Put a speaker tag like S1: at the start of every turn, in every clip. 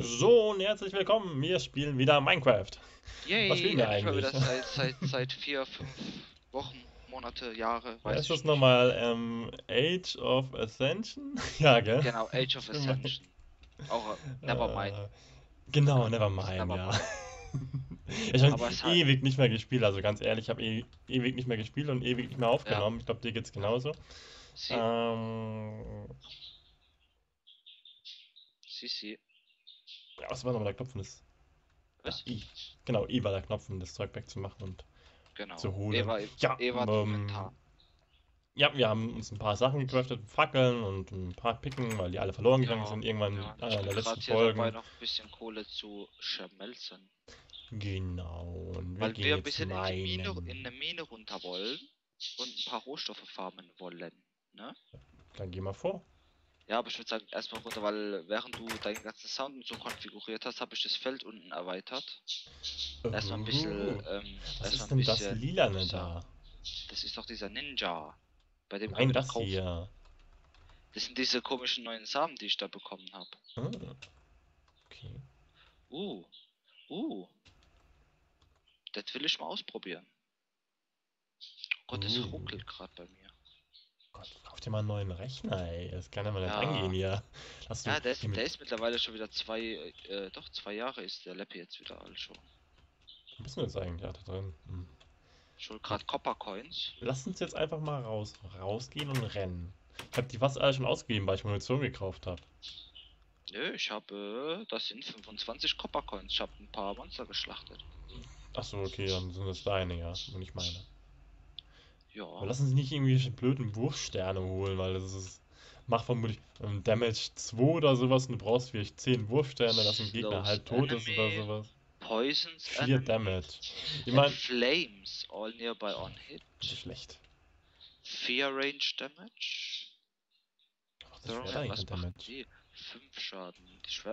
S1: So und herzlich willkommen. Wir spielen wieder Minecraft.
S2: Yay,
S1: Was spielen wir
S2: mal
S1: eigentlich?
S2: wieder seit, seit, seit vier, fünf Wochen, Monate, Jahre, weiß
S1: ist das nochmal? Ähm, Age of Ascension? ja, gell?
S2: Genau, Age of Ascension. Auch äh, Nevermind.
S1: Äh, genau, Nevermind, ja.
S2: Nevermind.
S1: ich habe
S2: hat-
S1: ewig nicht mehr gespielt, also ganz ehrlich, ich habe e ewig nicht mehr gespielt und ewig nicht mehr aufgenommen. Ich glaube, dir geht's genauso.
S2: Sie,
S1: Ähm,
S2: sie, sie.
S1: Ja, was war nochmal der Knopf? um Das,
S2: Was?
S1: I. Genau, I war der Knopf, um das Zeug wegzumachen und
S2: Genau.
S1: zu holen.
S2: Eva,
S1: Ja,
S2: Eva hat
S1: ähm. Ja, wir haben uns ein paar Sachen gecraftet, Fackeln und ein paar Picken, weil die alle verloren gegangen
S2: Ja,
S1: sind irgendwann
S2: Ja,
S1: in der letzten Folge.
S2: dabei, noch ein bisschen Kohle zu schmelzen.
S1: Genau, und wir
S2: Weil
S1: gehen
S2: wir ein
S1: jetzt
S2: bisschen in, Mine, in eine Mine runter wollen und ein paar Rohstoffe farmen wollen. Ne?
S1: Dann geh mal vor.
S2: Ja, aber ich würde sagen, erstmal runter, weil während du deinen ganzen Sound und so konfiguriert hast, habe ich das Feld unten erweitert. Erstmal ein bisschen,
S1: Uh,
S2: ähm,
S1: Was
S2: erstmal
S1: ist
S2: ein
S1: denn das
S2: bisschen,
S1: Lilane
S2: so.
S1: da?
S2: das ist doch dieser Ninja. Bei dem
S1: Nein, das
S2: kaufen.
S1: hier.
S2: Das sind diese komischen neuen Samen, die ich da bekommen habe.
S1: Ah, Okay.
S2: Uh, uh. Das will ich mal ausprobieren. Oh Gott, das
S1: Uh.
S2: ruckelt gerade bei mir.
S1: Gott, kauf dir mal einen neuen Rechner, ey. Das kann ja mal nicht
S2: Ja.
S1: angehen hier. Lass
S2: Ja, der ist,
S1: mit-
S2: der ist mittlerweile schon wieder zwei, äh, doch zwei Jahre ist der Lappy jetzt wieder alt schon.
S1: Wo bist du jetzt eigentlich? Ach, da drin. Hm.
S2: Schon gerade Copper Coins.
S1: Lass uns jetzt einfach mal raus, rausgehen und rennen. Ich habe die fast alle schon ausgegeben, weil ich Munition gekauft habe.
S2: Nö, ich habe, äh, das sind 25 Copper Coins. Ich habe ein paar Monster geschlachtet.
S1: Achso, okay, dann sind das deine, ja. Und nicht meine.
S2: Ja.
S1: Aber lass uns nicht irgendwelche blöden Wurfsterne holen, weil das ist. Macht vermutlich ähm, Damage 2 oder sowas und du brauchst vielleicht 10 Wurfsterne, dass ein Gegner halt tot ist oder sowas.
S2: Poisons
S1: 4
S2: enemy
S1: Damage. Ich
S2: and
S1: meine,
S2: Flames all nearby on hit.
S1: schlecht.
S2: Fear Range Damage.
S1: Ach, das Schwert eigentlich
S2: was
S1: Damage.
S2: die? 5 Schaden.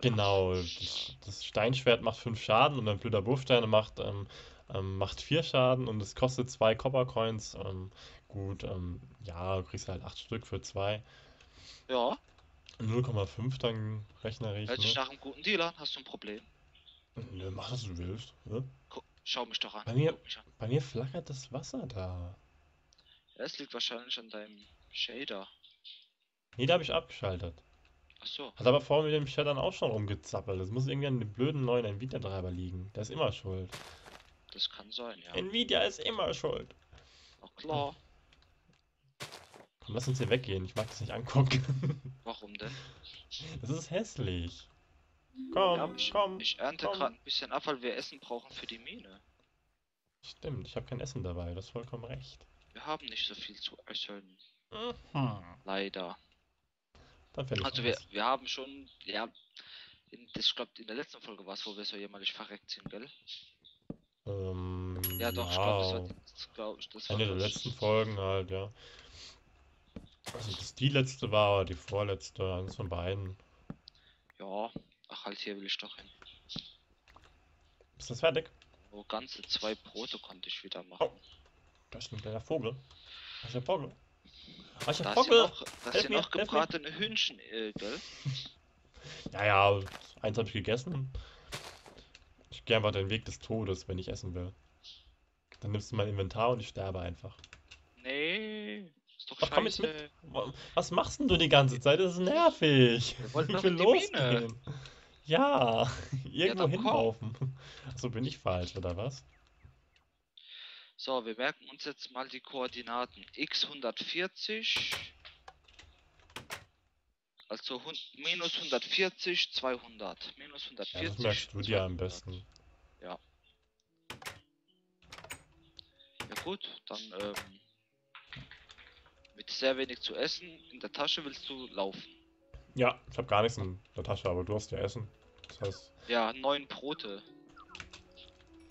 S1: Genau, das, das Steinschwert macht 5 Schaden und ein blöder Wurfsteine macht, ähm, ähm, macht 4 Schaden und es kostet 2 Copper Coins. Ähm, gut, ähm, ja, du kriegst halt 8 Stück für 2.
S2: Ja,
S1: 0,5 dann rechnerisch,
S2: hört sich
S1: ne?
S2: nach einem guten Deal an. Hast du ein Problem?
S1: Nö, mach was du willst. Ne?
S2: Schau mich doch an.
S1: Bei mir-
S2: an.
S1: Bei mir flackert das Wasser da.
S2: Ja, es liegt wahrscheinlich an deinem Shader.
S1: Nee, da habe ich abgeschaltet.
S2: Ach so.
S1: Hat aber vorhin mit dem Shadow auch schon rumgezappelt. Das muss irgendwie an dem blöden neuen Nvidia-Treiber liegen. Der ist immer schuld.
S2: Das kann sein, ja.
S1: Nvidia ist immer schuld.
S2: Ach klar.
S1: Komm, lass uns hier weggehen. Ich mag das nicht angucken.
S2: Warum denn?
S1: Das ist hässlich. Komm,
S2: Ja, ich,
S1: komm.
S2: ich ernte gerade ein bisschen ab, weil wir Essen brauchen für die Mine.
S1: Stimmt, ich habe kein Essen dabei. Du hast vollkommen recht.
S2: Wir haben nicht so viel zu essen.
S1: Mhm.
S2: Leider.
S1: Dann fällt
S2: Also wir, wir haben schon, ja, in, das, ich glaube in der letzten Folge war es, wo wir so jämmerlich verreckt sind, gell?
S1: Ähm,
S2: Ja doch, ich glaube, das war,
S1: ja,
S2: das, das
S1: Eine der letzten Folgen halt, ja. Also das die letzte war oder die vorletzte, eins von beiden.
S2: Ja, ach halt, hier will ich doch hin.
S1: Ist das fertig?
S2: Oh, ganze zwei Brote konnte ich wieder machen.
S1: Oh. Da ist ein kleiner Vogel. Ach, ich hab Vogel. Ach, ich
S2: Da
S1: hab
S2: sind
S1: Vogel.
S2: noch, das sind
S1: mir,
S2: noch
S1: helf mir.
S2: gebratene Hühnchen, äh, gell?
S1: Ja, ja, eins habe ich gegessen. Ich gehe einfach den Weg des Todes, wenn ich essen will. Dann nimmst du mein Inventar und ich sterbe einfach.
S2: Nee, ist doch
S1: Ach, komm
S2: scheiße.
S1: mit. Was machst denn du die ganze Zeit? Das ist nervig. Ich will losgehen. Ja, irgendwo
S2: komm.
S1: hinlaufen. Achso, bin ich falsch, oder was?
S2: So, wir merken uns jetzt mal die Koordinaten. x 140, also minus 140, 200. Minus
S1: Ja,
S2: 140.
S1: das merkst du dir am
S2: 200.
S1: besten.
S2: Ja gut, dann ähm, mit sehr wenig zu essen in der Tasche willst du laufen.
S1: Ja, ich habe gar nichts in der Tasche, aber du hast ja Essen. Das heißt,
S2: Ja, neun Brote.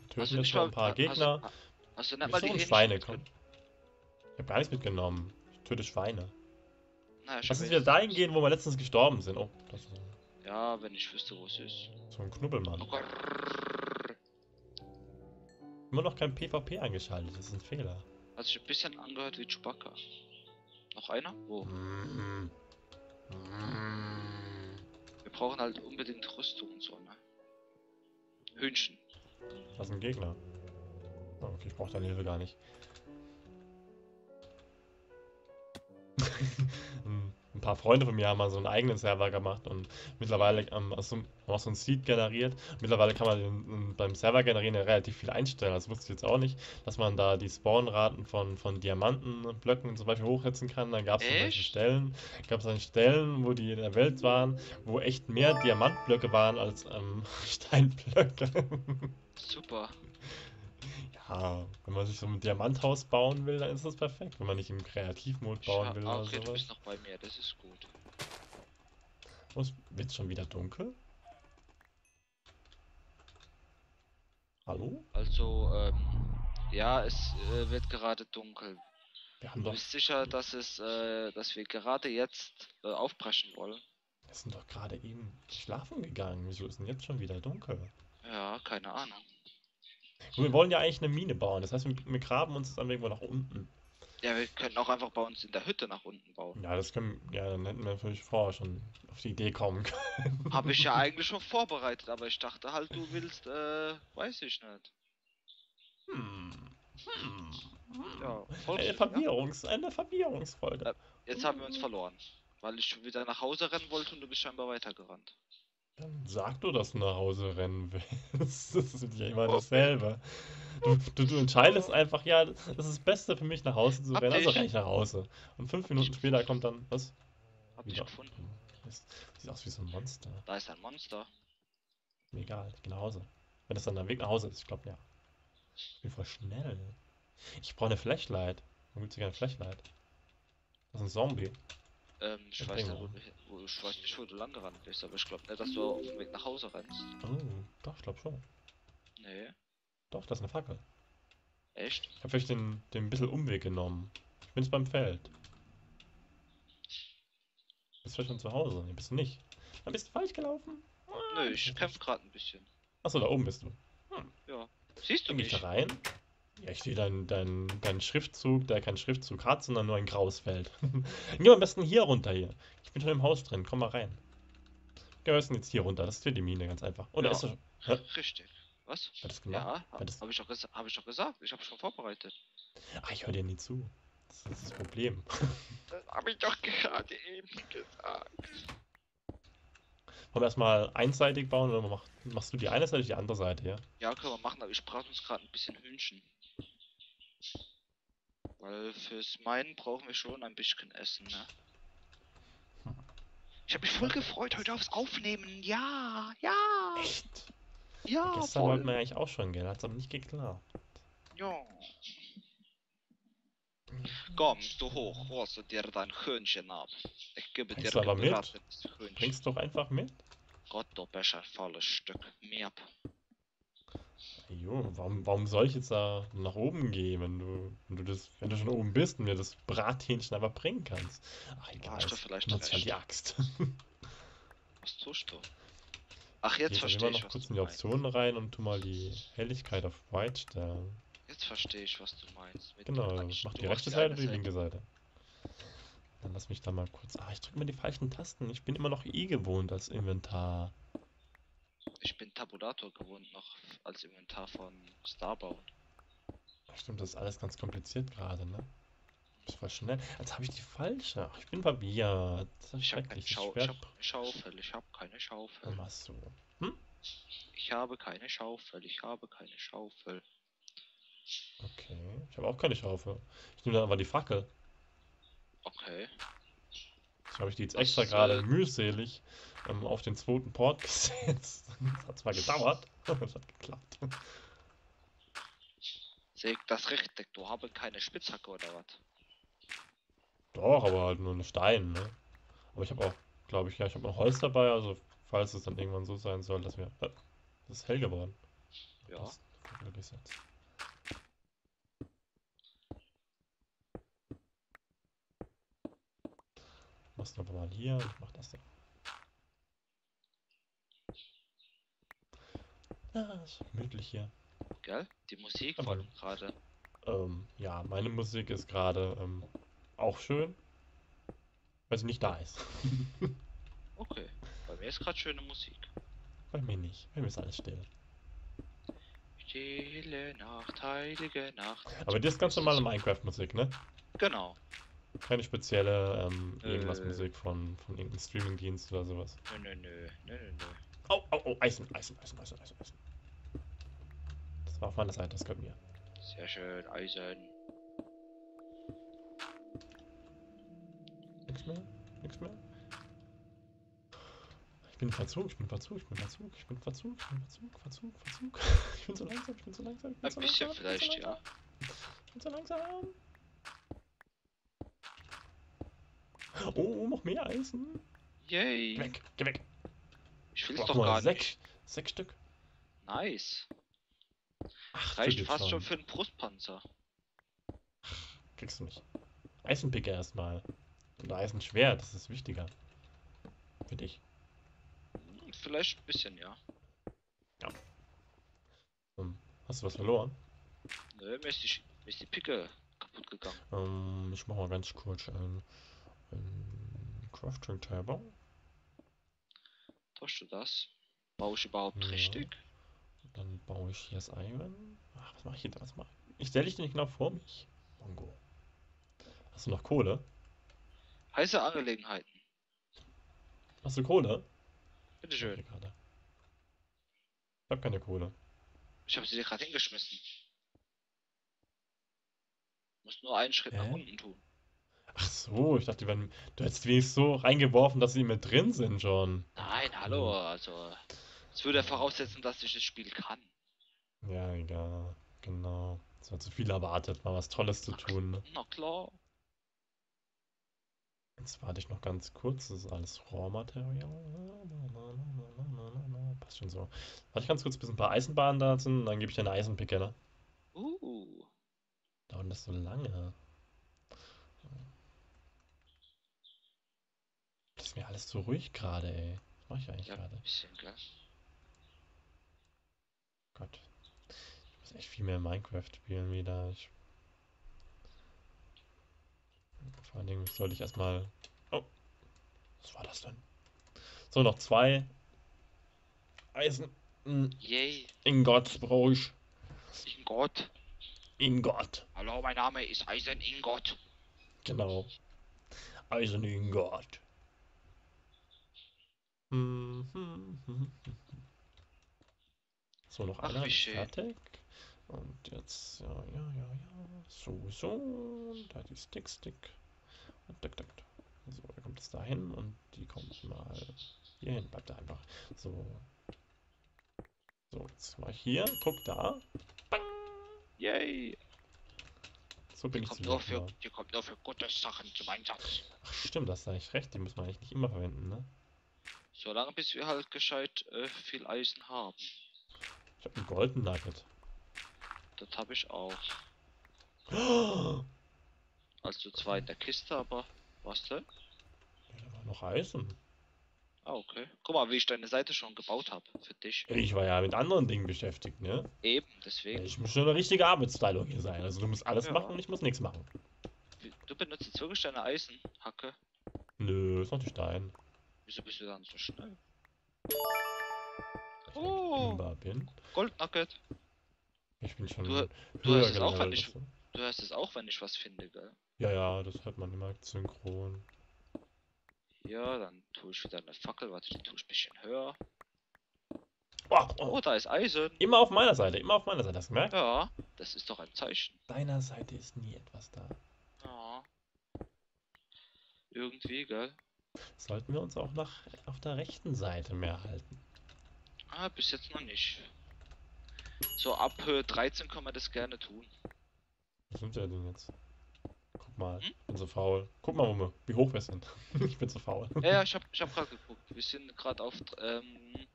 S1: töten jetzt noch ein paar Gegner.
S2: Hast, hast du nicht mal die
S1: Schweine? Komm. Ich habe gar nichts mitgenommen. Ich töte Schweine.
S2: Naja,
S1: Lass uns wieder dahin gehen, wo wir letztens gestorben sind. Oh, das ist
S2: Ja, wenn ich wüsste, wo es ist.
S1: so ein Knubbelmann.
S2: Oh.
S1: Immer noch kein PvP eingeschaltet, das ist ein Fehler.
S2: Hat sich ein bisschen angehört wie Chewbacca. Noch einer? Wo?
S1: Mm. Mm.
S2: Wir brauchen halt unbedingt Rüstung und so, ne? Hühnchen.
S1: Das ist ein Gegner. Oh, okay, ich brauche deine Hilfe gar nicht. Ein- paar Freunde von mir haben mal so einen eigenen Server gemacht und mittlerweile ähm, also, haben auch so ein Seed generiert. Mittlerweile kann man den, beim Server generieren ja relativ viel einstellen. Das wusste ich jetzt auch nicht, dass man da die Spawnraten von, von Diamantenblöcken zum Beispiel hochsetzen kann. Dann gab es
S2: Echt?
S1: Stellen, gab es dann Stellen, wo die in der Welt waren, wo echt mehr Diamantblöcke waren als ähm, Steinblöcke.
S2: Super.
S1: Ja, wenn man sich so ein Diamanthaus bauen will, dann ist das perfekt. Wenn man nicht im Kreativmod bauen
S2: Scha
S1: will
S2: ah,
S1: oder
S2: okay, du
S1: sowas.
S2: bist noch bei mir, das ist gut.
S1: Oh, es wird schon wieder dunkel? Hallo?
S2: Also, ähm, ja, es äh, wird gerade dunkel.
S1: Wir haben
S2: Du
S1: doch,
S2: bist sicher, dass es, äh, dass wir gerade jetzt äh, aufbrechen wollen?
S1: wir sind doch gerade eben schlafen gegangen. Wieso ist denn jetzt schon wieder dunkel?
S2: Ja, keine Ahnung.
S1: Wir wollen ja eigentlich eine Mine bauen. Das heißt, wir, wir graben uns dann irgendwo nach unten.
S2: Ja, wir könnten auch einfach bei uns in der Hütte nach unten bauen.
S1: Ja, das können, ja, dann hätten wir natürlich vorher schon auf die Idee kommen können.
S2: Habe ich ja eigentlich schon vorbereitet, aber ich dachte halt, du willst, äh, weiß ich nicht.
S1: Hm. Hm.
S2: Ja,
S1: Eine? Verwirrungs, eine Verwirrungsfolge.
S2: Ja. Jetzt haben wir uns verloren. Weil ich schon wieder nach Hause rennen wollte und du bist scheinbar weitergerannt.
S1: Dann sag du, dass du nach Hause rennen willst. Das ist ja immer dasselbe. Du, du, du entscheidest einfach, ja, das ist das Beste für mich, nach Hause zu rennen, also
S2: ich.
S1: renn ich nach Hause. Und fünf Minuten
S2: ich
S1: später kommt dann, was?
S2: Hab
S1: Wieder.
S2: gefunden.
S1: Das sieht aus wie so ein Monster.
S2: Da ist ein Monster.
S1: Mir egal, ich geh nach Hause. Wenn das dann der Weg nach Hause ist, ich glaube, ja. Ich bin voll schnell. Ich brauche eine Flashlight. Wo gibt's hier keine Flashlight? Das ist ein Zombie.
S2: Ähm, ich weiß, nicht, wo, wo, ich weiß nicht, wo du lang gerannt bist, aber ich glaube nicht, dass du auf dem Weg nach Hause rennst.
S1: Oh, doch, ich glaube schon.
S2: Nee,
S1: Doch, das ist eine Fackel.
S2: echt?
S1: Ich habe vielleicht den, den bisschen Umweg genommen. Ich bin jetzt beim Feld. Bist du schon zu Hause? Nee, bist du nicht. Dann bist du falsch gelaufen.
S2: Nö, ich kämpf gerade ein bisschen.
S1: Achso, da oben bist du.
S2: Ja. Siehst du
S1: Dann geh ich
S2: mich?
S1: da rein. Ja, ich sehe deinen dein, dein Schriftzug, der keinen Schriftzug hat, sondern nur ein graues Feld. Geh mal am besten hier runter hier. Ich bin schon im Haus drin, komm mal rein. Geh am besten jetzt hier runter, das ist für die Mine ganz einfach. Oder
S2: Ja.
S1: ist das schon.
S2: Richtig. Was?
S1: Hat das gemacht?
S2: Ja,
S1: das...
S2: habe ich, hab ich doch gesagt. Ich habe schon vorbereitet.
S1: Ah, ich höre dir nie zu. Das ist das Problem.
S2: Das habe ich doch gerade eben gesagt.
S1: Wollen wir erstmal einseitig bauen oder mach, machst du die eine Seite, die andere Seite, ja?
S2: Ja, können wir machen, aber ich brauche uns gerade ein bisschen Hühnchen. Weil fürs Meinen brauchen wir schon ein bisschen Essen, ne? Ich habe mich voll gefreut heute aufs Aufnehmen. Ja, ja,
S1: Echt?
S2: ja,
S1: Gestern wollten wir eigentlich auch schon, gell? Hat's aber nicht geklappt.
S2: Ja. Kommst du hoch, du dir dein Hühnchen ab. Ich gebe
S1: Bringst
S2: dir
S1: aber mit?
S2: Hühnchen.
S1: Bringst doch einfach mit.
S2: Gott, du ein volles Stück Miep.
S1: Jo, warum, warum soll ich jetzt da nach oben gehen, wenn du, wenn du das, wenn du schon oben bist und mir das Brathähnchen einfach bringen kannst? Ach egal,
S2: hast du
S1: ich
S2: vielleicht
S1: benutze halt die. Axt.
S2: Was tust du? Ach, jetzt verstehe
S1: wir
S2: ich,
S1: noch
S2: was
S1: kurz in die. Optionen rein und tu mal die Helligkeit auf White stellen.
S2: Jetzt verstehe ich, was du meinst. Mit
S1: Genau, mach die rechte
S2: die
S1: Seite oder die linke Seite. Dann lass mich da mal kurz. Ah, ich drücke immer die falschen Tasten. Ich bin immer noch I gewohnt als Inventar.
S2: Ich bin Tabulator gewohnt noch als Inventar von Starbound.
S1: Stimmt, das ist alles ganz kompliziert gerade, ne? Das war schnell. Jetzt habe ich die falsche. Ach, ich bin verwirrt. Das ist
S2: Ich habe keine Schau ich hab keine Schaufel, ich habe keine Schaufel.
S1: Ach so.
S2: Ich habe keine Schaufel, ich habe keine Schaufel.
S1: Okay. Ich habe auch keine Schaufel. Ich nehme dann aber die Fackel.
S2: Okay.
S1: Ich habe ich die jetzt extra gerade mühselig ähm, auf den zweiten Port gesetzt. Das hat zwar gedauert, aber es hat geklappt.
S2: Sehe ich das richtig? Du habe keine Spitzhacke oder was?
S1: Doch, aber halt nur ein Stein, ne? Aber ich habe auch, glaube ich, ja, ich habe noch Holz dabei, also falls es dann irgendwann so sein soll, dass wir. Äh, das ist hell geworden.
S2: Ja.
S1: Das gesetzt. Machst du aber mal hier und ich mach das da. Ja, ist gemütlich hier.
S2: Gell? Die Musik
S1: Aber-
S2: gerade.
S1: Ähm, ja, meine Musik ist gerade ähm, auch schön, weil sie nicht da ist.
S2: Okay. Weil mir ist gerade schöne Musik.
S1: Bei mir nicht. Bei mir ist alles still.
S2: Stille Nacht, heilige Nacht.
S1: Aber das ist ganz normale Minecraft-Musik, ne?
S2: Genau.
S1: Keine spezielle ähm, irgendwas. Musik von, von irgendeinem Streaming-Dienst oder sowas.
S2: Nö, nö, nö, nö, nö, nö.
S1: Oh, oh, oh, Eisen, Eisen, Eisen, Eisen, Eisen, Eisen. Das war auf meiner Seite, das gehört mir.
S2: Sehr schön, Eisen.
S1: Nix mehr? Nix mehr? Ich bin in Verzug, ich bin in Verzug, ich bin in Verzug, ich bin in Verzug, ich bin in Verzug, Verzug, Verzug. Ich bin so langsam, ich bin so langsam, ich bin
S2: Ein
S1: so
S2: bisschen
S1: langsam, so
S2: vielleicht, ja.
S1: Ich bin so langsam. Oh, noch mehr Eisen.
S2: Yay.
S1: Geh weg, geh weg. Brauch
S2: doch gar
S1: sechs,
S2: nicht.
S1: Sechs Stück.
S2: Nice.
S1: Ach,
S2: Reicht fast schon für einen Brustpanzer.
S1: Kriegst du nicht. Eisenpicke erstmal. Und Eisenschwert, das ist wichtiger. Für dich.
S2: Hm, Vielleicht ein bisschen, ja.
S1: Ähm, hast du was verloren?
S2: Nö, mir ist die, mir ist die Picke kaputt gegangen.
S1: Ähm, ich mach mal ganz kurz ein, ein Crafting
S2: Tauschst du das? Baue ich überhaupt
S1: Ja.
S2: richtig?
S1: Dann baue ich hier das Iron. Ach, was mache ich hier? Was mache ich? Stelle dich nicht genau vor mich. Mongo. Hast du noch Kohle?
S2: Heiße Angelegenheiten.
S1: Hast du Kohle?
S2: Bitteschön.
S1: Ich hab keine Kohle.
S2: Ich habe sie dir gerade hingeschmissen. Muss nur einen Schritt nach
S1: Hä?
S2: unten tun.
S1: Ach so, ich dachte, werden, du hättest wenigstens so reingeworfen, dass sie mit drin sind schon.
S2: Nein, hallo, also. Es würde voraussetzen, dass ich das Spiel kann.
S1: Ja, egal. Genau. Es war zu viel erwartet, mal was Tolles zu tun. Ne?
S2: Na klar.
S1: Jetzt warte ich noch ganz kurz. Das ist alles Rohmaterial. Passt schon so. Warte ich ganz kurz, bis ein paar Eisenbahnen da sind. Dann gebe ich dir eine Eisenpicke, ne?
S2: Uh.
S1: Dauert das so lange? Ist mir alles zu ruhig gerade, ey. Was mache ich eigentlich
S2: Ja,
S1: gerade?
S2: bisschen, gell?
S1: Gott. Ich muss echt viel mehr Minecraft spielen wieder. Ich... Vor allen Dingen sollte ich erstmal. Oh. Was war das denn? So, noch zwei Eisen.
S2: Yay.
S1: Ingot brauche ich.
S2: Ingot.
S1: Ingot.
S2: Hallo, mein Name ist Eisen Ingot.
S1: Genau. Eisen Ingot. Hm, hm, hm, hm, hm. So, noch
S2: schön.
S1: fertig. Und jetzt, ja, ja, ja, ja. So, so. Da die Stick, Stick. Und tick, tick. So, da kommt es da hin und die kommt mal hier hin. Bleibt da einfach. So. So, jetzt mal hier. Guck da. Bang.
S2: Yay.
S1: So bin
S2: Die
S1: ich
S2: kommt, nur für, die kommt nur für gute Sachen zum Einsatz.
S1: Ach, stimmt, das ist eigentlich recht. Die muss man eigentlich nicht immer verwenden, ne?
S2: Solange bis wir halt gescheit äh, viel Eisen haben.
S1: Ich habe einen Golden Nugget.
S2: Das habe ich auch.
S1: Oh,
S2: Also zwar in der Kiste, aber was denn?
S1: Ja, da war noch Eisen.
S2: Ah, okay. Guck mal, wie ich deine Seite schon gebaut habe für dich.
S1: Ich war ja mit anderen Dingen beschäftigt, ne?
S2: Eben, deswegen.
S1: Ich muss schon eine richtige Arbeitsteilung hier sein. Also du musst alles
S2: Ja.
S1: machen und ich muss nichts machen.
S2: Du benutzt jetzt wirklich deine Eisenhacke.
S1: Nö, ist noch Stein.
S2: Wieso bist du dann so schnell?
S1: Ich
S2: Oh.
S1: Imba bin.
S2: Gold Nugget.
S1: Ich bin schon
S2: Du- du hörst es auch, wenn ich-. Du hörst es auch, wenn ich was finde, gell?
S1: Ja, ja, das hört man immer synchron.
S2: Ja, dann tue ich wieder eine Fackel. Warte, die tue ich ein bisschen höher.
S1: Oh, oh.
S2: Oh, da ist Eisen.
S1: Immer auf meiner Seite, immer auf meiner Seite. Hast du gemerkt?
S2: Ja, das ist doch ein Zeichen.
S1: Deiner Seite ist nie etwas da.
S2: Ja. Irgendwie, gell?
S1: Sollten wir uns auch nach auf der rechten Seite mehr halten.
S2: Ah, bis jetzt noch nicht. So ab Höhe 13 kann man das gerne tun.
S1: Wo sind wir denn jetzt? Guck mal,
S2: Hm?
S1: ich bin so faul. Guck mal, wir, wie hoch wir sind. ich bin so faul.
S2: Ja, ja, ich hab, ich hab gerade geguckt. Wir sind gerade auf ähm,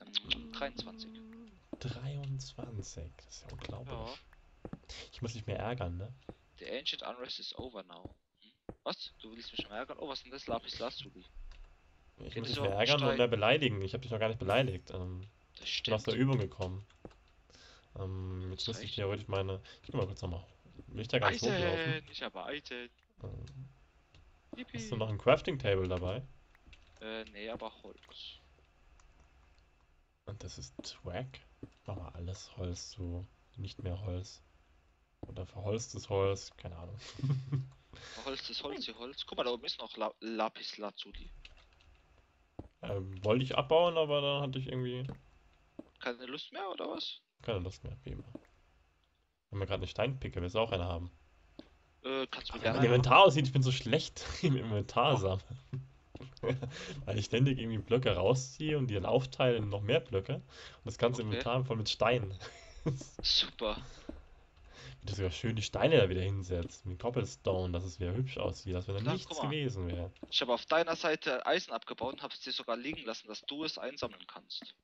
S2: ähm, 23.
S1: 23, das ist ja unglaublich.
S2: Ja.
S1: Ich muss mich mehr ärgern, ne?
S2: The ancient unrest is over now. Was? Du willst mich mal ärgern? Oh, was ist denn das? Lapis Lazuli.
S1: Ich
S2: Geht
S1: muss
S2: es
S1: mich mehr
S2: überhaupt
S1: ärgern und mehr beleidigen. Ich habe dich noch gar nicht beleidigt. Ähm,
S2: Das
S1: ich bin aus
S2: stimmt.
S1: der Übung gekommen. Ähm, jetzt
S2: Hast
S1: müsste ich theoretisch meine. Ich geh mal kurz nochmal. Will ich da ganz hochlaufen?
S2: Eisen! Ich habe Eisen.
S1: Ähm, hast du noch ein Crafting Table dabei?
S2: Äh, nee, aber Holz.
S1: Und das ist Swag. Mach mal alles Holz zu nicht mehr Holz. Oder verholztes Holz, keine Ahnung.
S2: Holz ist Holz, hier Holz. Guck mal, da oben ist noch La Lapis Lazuli.
S1: Ähm, wollte ich abbauen, aber dann hatte ich irgendwie
S2: Keine Lust mehr, oder was?
S1: keine Lust mehr. Wie immer. Wenn wir gerade eine Steinpicke, willst du auch eine haben?
S2: Äh, kannst du mir gerne
S1: mein Inventar aussieht, ich bin so schlecht im Inventar sammeln. Weil ich ständig irgendwie Blöcke rausziehe und die dann aufteile in noch mehr Blöcke. Und das ganze
S2: Okay.
S1: Inventar voll mit Steinen.
S2: Super.
S1: Du sogar schön die Steine da wieder hinsetzt. Mit Cobblestone, dass es wieder hübsch aussieht, als wenn da nichts gewesen wäre.
S2: Ich habe auf deiner Seite Eisen abgebaut und habe es dir sogar liegen lassen, dass du es einsammeln kannst.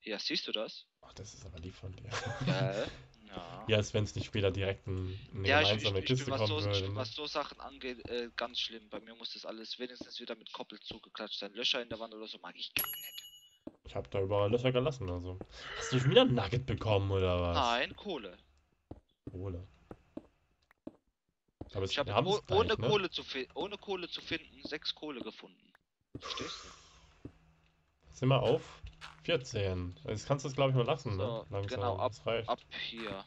S2: Hier, siehst du das?
S1: Ach, das ist aber lieb von dir.
S2: Gell? Ja.
S1: Ja, als wenn es nicht später direkt in in eine
S2: Ja, ich, ich,
S1: gemeinsame
S2: ich,
S1: Kiste
S2: was
S1: kommen
S2: so, ich
S1: würde.
S2: bin,
S1: ne?
S2: was so Sachen angeht, äh, ganz schlimm. Bei mir muss das alles wenigstens wieder mit Koppel zugeklatscht sein. Löcher in der Wand oder so mag ich gar nicht.
S1: Ich habe da überall Löcher gelassen, also. Hast du schon wieder ein Nugget bekommen, oder was?
S2: Nein, Kohle.
S1: Kohle. Aber
S2: Ich habe oh, ohne,
S1: ne?
S2: Kohle zu ohne Kohle zu finden sechs Kohle gefunden. Verstehst du?
S1: Sind wir auf 14. Jetzt kannst du es, glaube ich, mal lassen,
S2: So,
S1: ne? Langsam.
S2: genau, ab-. Ab hier.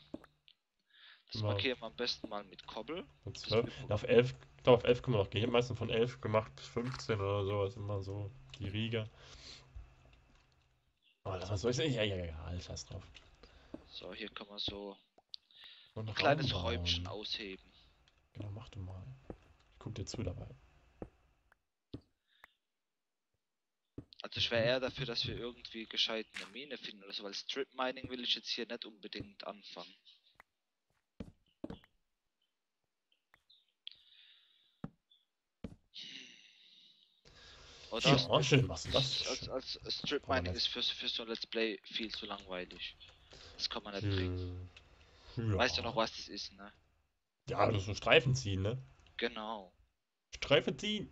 S2: Das markieren wir am besten mal mit Koppel.
S1: Auf 12. Ja, auf 11. Ich glaube, auf 11 können wir noch gehen. Meistens von 11 gemacht bis 15 oder so. ist immer so die Riege. Aber lass mal so. Ja, ja, ja, ja, alles scheiß drauf.
S2: So, hier kann man so ein kleines
S1: Raum
S2: Räumchen
S1: bauen.
S2: ausheben.
S1: Genau, mach du mal. Ich guck dir zu dabei.
S2: Also ich wäre eher dafür, dass wir irgendwie gescheit eine Mine finden oder so, weil Strip Mining will ich jetzt hier nicht unbedingt anfangen. Oder?
S1: Ja, schön machst du das.
S2: Als, als, als Strip Mining ist für, für so ein Let's Play viel zu langweilig. Das kann man nicht bringen.
S1: Ja.
S2: Weißt du noch, was das ist, ne?
S1: Ja, das ist so Streifen ziehen, ne?
S2: Genau.
S1: Streifen ziehen.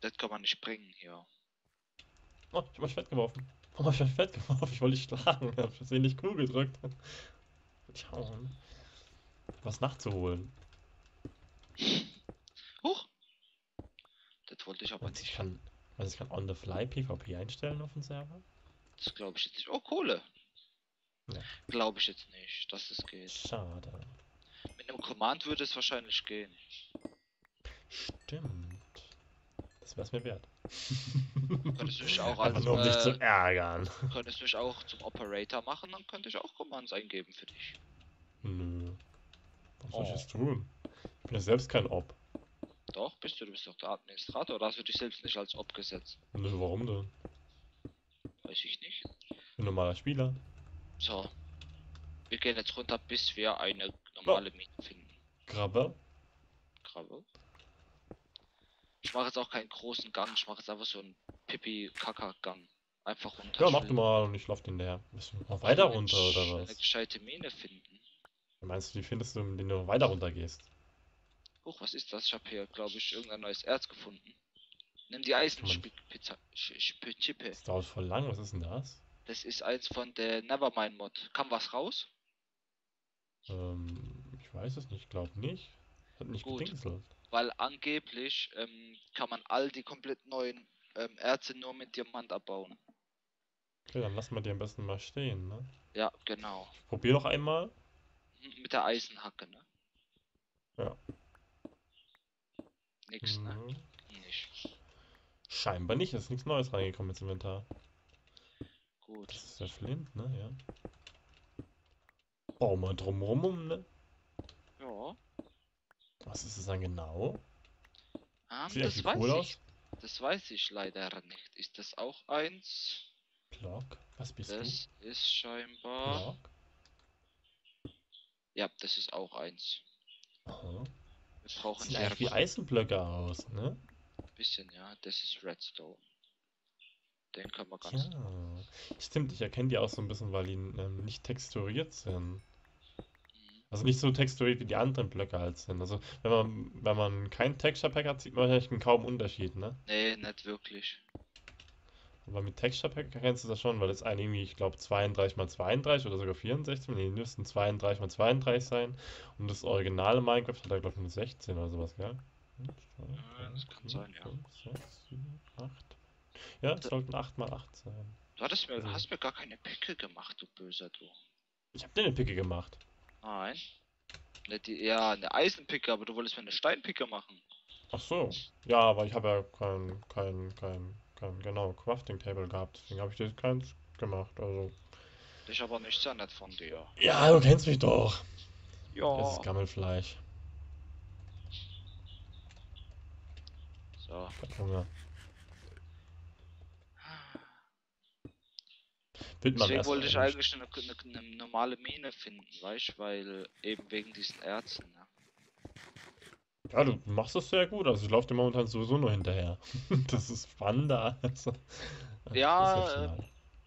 S2: Das kann man nicht bringen hier.
S1: Oh, ich hab mein Schwert geworfen. Hab ich mein Schwert geworfen? Ich wollte dich schlagen. Ich hab versehentlich Kuh gedrückt. Ich hauen. Was nachzuholen.
S2: Huch! Das wollte ich aber
S1: Und ich
S2: nicht.
S1: kann, also ich kann on the fly PvP einstellen auf dem Server.
S2: Das glaube ich jetzt nicht. Oh, Kohle!
S1: Ja.
S2: Glaube ich jetzt nicht, dass es geht.
S1: Schade.
S2: Mit einem Command würde es wahrscheinlich gehen.
S1: Stimmt. Das wär's mir wert.
S2: Könntest du mich auch als,
S1: nur um dich zu
S2: äh,
S1: ärgern.
S2: könntest du mich auch zum Operator machen, dann könnte ich auch Commands eingeben für dich.
S1: Nö. Was soll ich
S2: Oh.
S1: jetzt tun? Ich bin ja selbst kein Op.
S2: Doch, bist du, du bist doch der Administrator, oder hast du dich selbst nicht als Op gesetzt?
S1: Nö, warum denn?
S2: Weiß ich nicht.
S1: Ich bin normaler Spieler.
S2: So. Wir gehen jetzt runter, bis wir eine normale Mine finden.
S1: Grabber.
S2: Grabe. Ich mache jetzt auch keinen großen Gang, ich mache jetzt einfach so einen Pipi-Kaka-Gang. Einfach runter.
S1: Ja, mach du mal und ich lauf den näher. Müssen wir noch weiter runter oder
S2: Eine
S1: was?
S2: gescheite Mine finden.
S1: Meinst du, wie findest du, indem du weiter runter gehst?
S2: Huch, was ist das? Ich habe hier, glaube ich, irgendein neues Erz gefunden. Nimm die Eisenspitzpizza. Chippe.
S1: Das dauert voll lang. Was ist denn das?
S2: Das ist eins von der Nevermind Mod. Kam was raus?
S1: Ähm, ich weiß es nicht. Glaub nicht. Hat nicht
S2: Gut.
S1: gedingselt.
S2: Weil angeblich ähm, kann man all die komplett neuen ähm, Erze nur mit Diamant abbauen.
S1: Okay, dann lassen wir die am besten mal stehen, ne?
S2: Ja, genau.
S1: Probier noch einmal.
S2: Hm, Mit der Eisenhacke, ne?
S1: Ja.
S2: Nix, ne?
S1: Mhm.
S2: Nicht.
S1: Scheinbar nicht. Es ist nichts Neues reingekommen ins Inventar.
S2: Gut.
S1: Das ist der Flint, ne? Ja. Bau mal drumrum, ne?
S2: Ja.
S1: Was ist es dann genau?
S2: Ähm,
S1: Sieht
S2: das weiß
S1: cool
S2: ich. Das weiß ich leider nicht. Ist das auch eins?
S1: Block? Was bist
S2: Das ist scheinbar.
S1: du? Block?
S2: Ja, das ist auch eins.
S1: Aha.
S2: Wir brauchen
S1: Sieht eigentlich wie Eisenblöcke aus, ne?
S2: bisschen, ja. Das ist Redstone. Den können wir ganz.
S1: Ja. Stimmt, ich erkenne die auch so ein bisschen, weil die ähm, nicht texturiert sind. Also nicht so texturiert wie die anderen Blöcke halt sind. Also wenn man wenn man kein Texture Pack hat, sieht man wahrscheinlich kaum Unterschied, ne?
S2: Nee, nicht wirklich.
S1: Aber mit Texture Pack erkennst du das schon, weil das eine irgendwie, ich glaube, 32 x 32 oder sogar 64, nee, die müssten 32 x 32 sein. Und das originale Minecraft hat da, glaube ich, nur 16 oder sowas, gell? 1, 2,
S2: Ja, das kann sein, ja.
S1: 5, 6, 7, 8. Ja, es sollten 8 mal 8 sein.
S2: Du hattest mir,
S1: Also-
S2: hast mir gar keine Picke gemacht, du böser du.
S1: Ich hab dir eine Picke gemacht.
S2: Nein. Ne, die, ja, eine Eisenpicke, aber du wolltest mir eine Steinpicke machen.
S1: Ach so. Ja, aber ich habe ja kein, kein, kein, kein, genau, Crafting Table gehabt. Deswegen habe ich dir keins gemacht. Also.
S2: Das ist aber nicht sehr nett von dir.
S1: Ja, du kennst mich doch. Das
S2: Ja.
S1: ist Gammelfleisch.
S2: So.
S1: Ich hab Hunger. Man
S2: Deswegen wollte ich eigentlich eine, eine, eine normale Mine finden, weißt weil eben wegen diesen Erzen. Ne?
S1: Ja, du machst das sehr gut. Also ich laufe dir momentan sowieso nur hinterher. Das ist spannender. als- als
S2: Ja.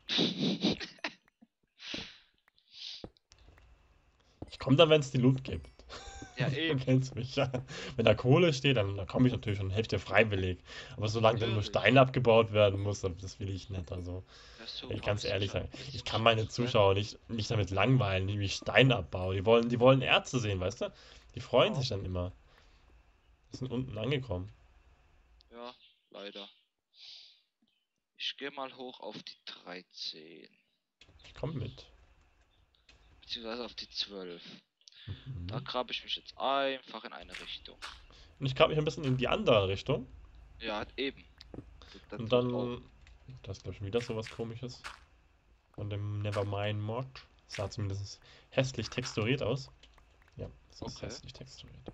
S1: Ich komme dann, wenn es die Loot gibt.
S2: Ja,
S1: Du
S2: eben.
S1: kennst mich, ja. Wenn da Kohle steht, dann, dann komme ich natürlich und helfe dir freiwillig. Aber solange dann nur. Stein abgebaut werden muss, das will ich nicht. Also, ich ganz ehrlich
S2: du das.
S1: ich kann meine Zuschauer nicht, nicht damit langweilen, wie ich Stein abbaue. Die wollen, die wollen Ärzte sehen, weißt du? Die freuen
S2: Ja.
S1: sich dann immer. Die sind unten angekommen.
S2: Ja, leider. Ich gehe mal hoch auf die 13.
S1: Ich komme mit.
S2: Beziehungsweise auf die 12.
S1: Mhm.
S2: Da grabe ich mich jetzt einfach in eine Richtung.
S1: Und ich grabe mich ein bisschen in die andere Richtung.
S2: Ja, eben. Das
S1: Und dann. Das ist, glaube ich, wieder so was komisches. Von dem Nevermind Mod. Sah zumindest hässlich texturiert aus. Ja, es ist
S2: Okay.
S1: hässlich texturiert.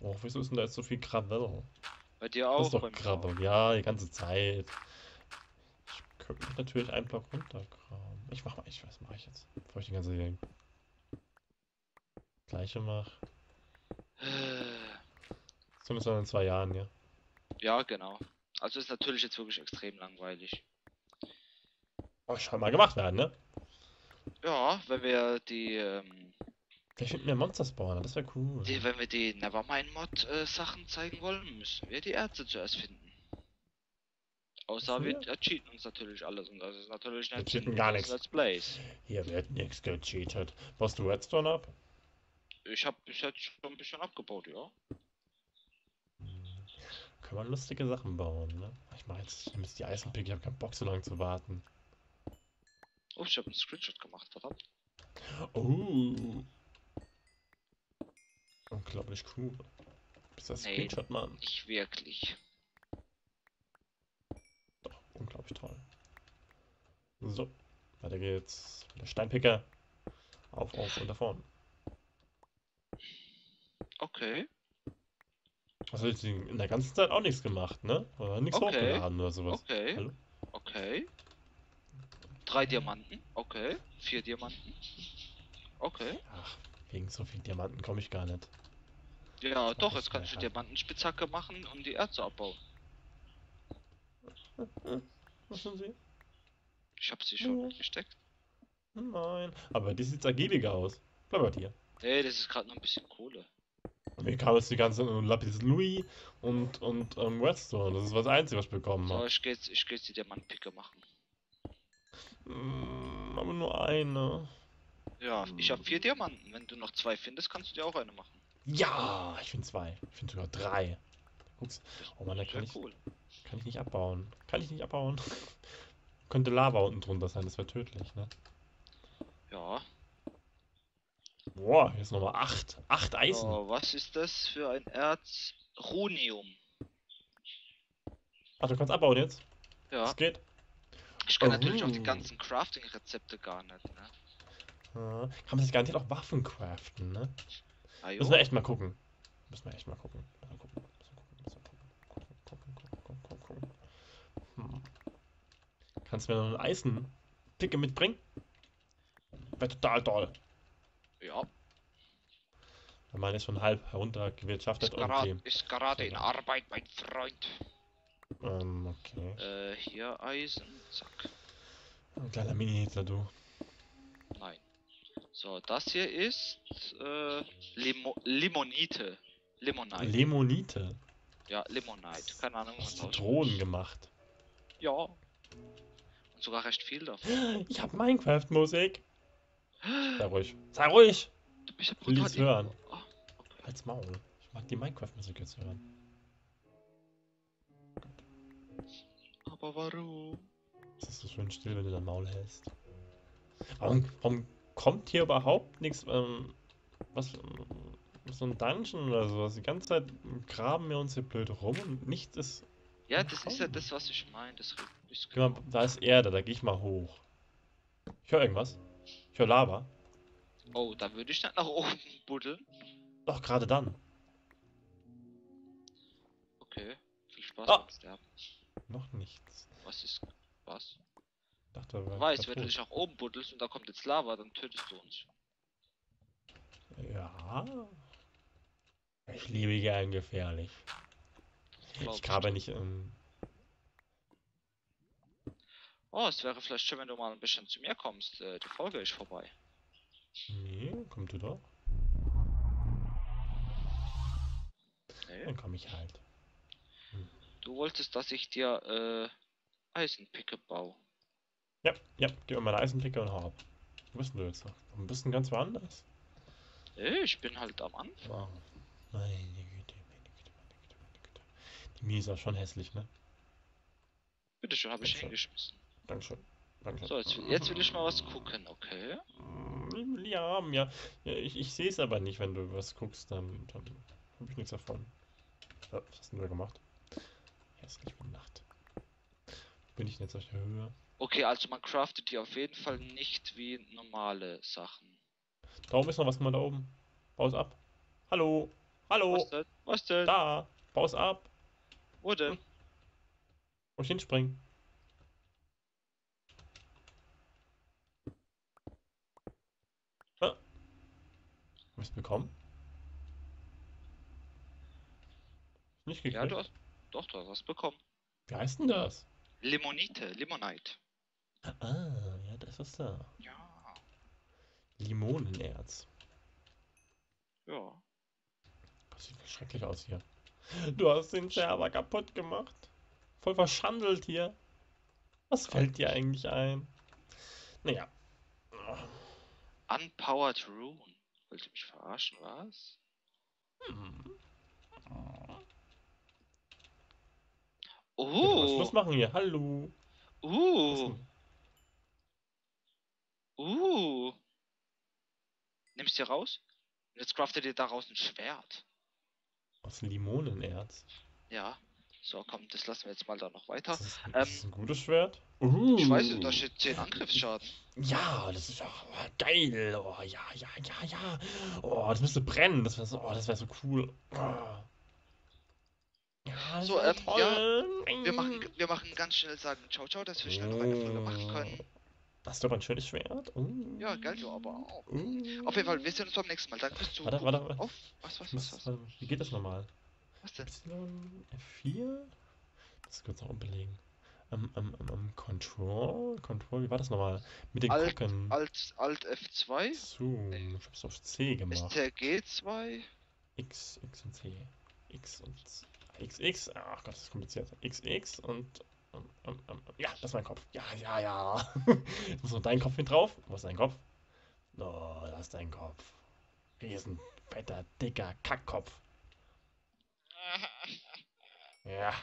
S1: Oh, wieso ist denn da jetzt so viel Gravel?
S2: Bei dir
S1: Das
S2: auch?
S1: ist doch Gravel, ja, die ganze Zeit. Ich könnte mich natürlich einen Block runtergraben. Ich mach mal, ich was mache ich jetzt? Bevor ich die ganze Ding. Gleiche mach.
S2: auch. Äh,
S1: Zumindest in zwei Jahren, ja.
S2: Ja, genau. Also ist natürlich jetzt wirklich extrem langweilig.
S1: Oh, schon mal gemacht werden, ne?
S2: Ja, wenn wir die, ähm,
S1: Vielleicht finden wir Monster Spawner, das wäre cool.
S2: die wenn wir die Nevermind Mod äh, Sachen zeigen wollen, müssen wir die Ärzte zuerst finden. Außer wir cheaten uns natürlich alles und das ist natürlich
S1: Wir
S2: nicht
S1: cheaten
S2: Sinn
S1: gar nichts. Hier wird nichts gecheatet. Baust du Redstone ab?
S2: Ich habe bis jetzt schon ein bisschen abgebaut, ja.
S1: Kann man lustige Sachen bauen, ne? Ich mach jetzt, ich die Eisenpick, ich habe keinen Bock so lange zu warten.
S2: Oh, ich habe einen Screenshot gemacht, verdammt.
S1: Oh. Unglaublich cool. Bist das
S2: Nee.
S1: Screenshot, Mann?
S2: Nicht wirklich.
S1: Doch, unglaublich toll. So, weiter geht's. Der Steinpicker. Auf, auf und davon.
S2: Okay.
S1: Also jetzt in der ganzen Zeit auch nichts gemacht, ne? Oder nichts
S2: Okay.
S1: hochgeladen oder sowas.
S2: Okay.
S1: Hallo?
S2: Okay. Drei Diamanten. Okay. Vier Diamanten. Okay.
S1: Ach, wegen so viel Diamanten komme ich gar nicht.
S2: Ja, doch,
S1: das
S2: jetzt kannst du Diamantenspitzhacke machen und die Erze abbauen.
S1: Was sind sie?
S2: Ich habe sie schon
S1: Ja.
S2: gesteckt.
S1: Nein. Aber die sieht ergiebiger aus. Bleib bei dir.
S2: Nee, das ist gerade noch ein bisschen Kohle.
S1: Mir kam jetzt die ganze Lapis Louis und, und ähm, Redstone. Das ist das Einzige, was ich bekommen
S2: So,
S1: habe.
S2: ich geh jetzt, ich geh jetzt die Diamantpicke machen.
S1: Mm, aber nur eine.
S2: Ja, ich habe vier Diamanten. Wenn du noch zwei findest, kannst du dir auch eine machen.
S1: Ja, ich finde zwei. Ich finde sogar drei. Ups. Oh Mann, da kann ich,
S2: cool.
S1: kann ich nicht abbauen. Kann ich nicht abbauen. Könnte Lava unten drunter sein, das wäre tödlich, ne?
S2: Ja.
S1: Boah, ist nochmal acht. Acht Eisen.
S2: So, was ist das für ein Erz? Runium.
S1: Ach, du kannst abbauen jetzt?
S2: Ja.
S1: Das geht?
S2: Ich kenne natürlich auch die
S1: Oh.
S2: ganzen Crafting-Rezepte gar nicht, ne?
S1: Ja. Kann man sich garantiert auch Waffen craften, ne?
S2: Ah.
S1: Müssen wir echt mal gucken. Müssen wir echt mal gucken. Wir gucken. Hm. Kannst du mir noch eine Eisenpicke mitbringen? Wäre total toll.
S2: Ja,
S1: man ist schon halb
S2: ist
S1: heruntergewirtschaftet.
S2: gerade
S1: Okay.
S2: ist gerade in Arbeit, mein Freund.
S1: Ähm, okay.
S2: Äh, hier Eisen, zack.
S1: Ein kleiner Mini-Hitler, du.
S2: Nein. So, das hier ist äh, Limo Limonite. Limonite.
S1: Lemonite.
S2: ja, Limonite. Keine Ahnung, was das
S1: Zitronen gemacht.
S2: Ja. Und sogar recht viel davon.
S1: Ich hab Minecraft-Musik. Sei ruhig. Sei ruhig!
S2: Du bist
S1: will
S2: brutal
S1: dies hören.
S2: Oh.
S1: Halt's Maul. Ich mag die Minecraft-Musik jetzt hören.
S2: Aber warum?
S1: Es ist so schön still, wenn du dein Maul hältst. Warum, warum kommt hier überhaupt nichts? Ähm, was? ähm, So ein Dungeon oder sowas. Die ganze Zeit graben wir uns hier blöd rum und nichts ist.
S2: Ja, das ist ja das, was ich meine. Das
S1: mal, da ist Erde, da gehe ich mal hoch. Ich höre irgendwas. Ich höre Lava.
S2: Oh, da würde ich nicht nach oben buddeln.
S1: Doch, gerade dann.
S2: Okay. Viel Spaß
S1: Ah.
S2: beim Sterben.
S1: Noch nichts.
S2: Was ist. Was?
S1: Ich dachte,
S2: Du weißt, wenn du dich nach oben buddelst und da kommt jetzt Lava, dann tötest du uns.
S1: Ja. Ich lebe gern gefährlich.
S2: Glaub
S1: Ich grabe nicht ähm,
S2: Oh, es wäre vielleicht schön, wenn du mal ein bisschen zu mir kommst. Äh, die Folge ist vorbei.
S1: Nee, komm du doch.
S2: Nee.
S1: Dann komm ich halt.
S2: Du wolltest, dass ich dir äh, Eisenpicke baue.
S1: Ja, ja, gib mir meine Eisenpicke und hau ab. Wo bist du jetzt noch? Ein bisschen ganz woanders.
S2: Nee, ich bin halt am Anfang.
S1: Wow. Meine Güte, meine Güte, meine Güte, meine Güte. Die Mie ist auch schon hässlich, ne?
S2: Bitte schön, habe ich hingeschmissen.
S1: Dankeschön. Dankeschön.
S2: So, jetzt, will- jetzt will ich mal was gucken, okay?
S1: Mm, Ja, ja, ich, ich sehe es aber nicht, wenn du was guckst, dann, dann habe ich nichts davon. Ja, was hast du denn da gemacht? Hässlich wie Nacht. Bin ich jetzt auf der Höhe?
S2: Okay, also man craftet die auf jeden Fall nicht wie normale Sachen.
S1: Da oben ist noch was mal da oben. Baus ab. Hallo. Hallo.
S2: Was denn? Was denn?
S1: Da. Baus ab.
S2: Wo denn?
S1: Muss ich hinspringen? Hast du bekommen? Nicht gekriegt?
S2: Ja, du hast. Doch, du hast was bekommen.
S1: Wie heißt denn das?
S2: Limonite, Limonite.
S1: Ah, ja, das ist da.
S2: Ja.
S1: Limonenerz.
S2: Ja.
S1: Das sieht schrecklich aus hier. Du hast den Server kaputt gemacht. Voll verschandelt hier. Was fällt dir eigentlich ein? Naja.
S2: Unpowered Rune. Wollt ihr mich verarschen, was?
S1: Hm.
S2: Oh.
S1: Ja, Schluss machen hier. Hallo. Was
S2: Uh. Uh. Nimmst du raus? Und jetzt craftet ihr daraus ein Schwert.
S1: Aus Limonenerz.
S2: Ja. So, komm, das lassen wir jetzt mal da noch weiter.
S1: Das ist,
S2: Ähm,
S1: das ist ein gutes Schwert. Uh.
S2: Ich weiß da steht 10 Angriffsschaden.
S1: Ja, das ist auch oh, geil. Oh, ja, ja, ja, ja. Oh, das müsste brennen. Das wäre so, oh, das wäre so cool. Oh. Ja, das
S2: So,
S1: wär
S2: ähm,
S1: toll.
S2: ja, Wir machen, wir machen ganz schnell sagen Ciao, ciao, dass wir schnell noch eine Folge machen können.
S1: Hast du aber ein schönes Schwert? Uh.
S2: Ja, geil, du aber auch.
S1: Uh.
S2: Auf jeden Fall, wir sehen uns beim nächsten Mal. Danke fürs
S1: Warte,
S2: Zuhören.
S1: warte, warte.
S2: Auf. Was, was, was, was?
S1: wie geht das nochmal?
S2: Was denn?
S1: Y, F4? Das kurz noch umbelegen. Ähm, ähm, ähm, ähm, Control? Control, wie war das nochmal? Mit den
S2: Alt,
S1: Gucken.
S2: Alt, Alt F2,
S1: Zoom. Ich hab's auf C gemacht.
S2: STRG 2,
S1: X, X und C. X und Z- X, X. Ach Gott, das ist kompliziert. X, X und. Ähm, ähm, ähm, ja, das ist mein Kopf. Ja, ja, ja. Jetzt muss noch dein Kopf hin drauf. Wo ist dein Kopf? Oh, da ist dein Kopf. Riesen, fetter, dicker Kackkopf. Ja.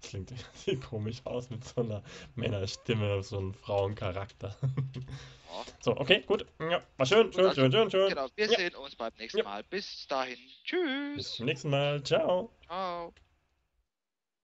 S1: Das klingt sieht komisch aus mit so einer Männerstimme, so einem Frauencharakter.
S2: Ja.
S1: So, okay, gut. Ja, war schön, schön,
S2: also,
S1: schön, schön, schön.
S2: Genau, wir
S1: Ja.
S2: sehen uns beim nächsten. Mal. Bis dahin.
S1: Bis
S2: Tschüss.
S1: zum nächsten Mal. Ciao.
S2: Ciao.